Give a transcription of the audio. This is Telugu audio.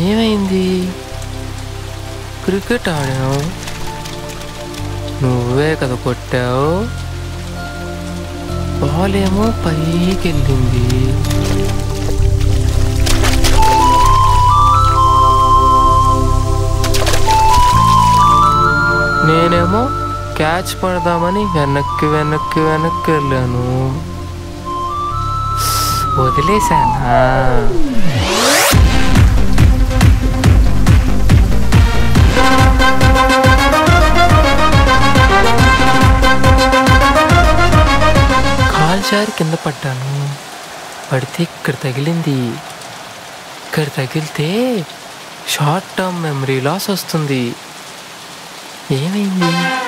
ఏమైంది? క్రికెట్ ఆడావు? నువ్వే కదా కొట్టావు? బాల్ ఏమో పైకి వెళ్ళింది నేనేమో క్యాచ్ పడదామని వెనక్కి వెనక్కి వెనక్కి వెళ్ళాను. వదిలేశానా? కాల్చారి కింద పడ్డాను. పడితే ఇక్కడ తగిలింది. ఇక్కడ తగిలితే షార్ట్ టర్మ్ మెమరీ లాస్ వస్తుంది. ఏమైంది?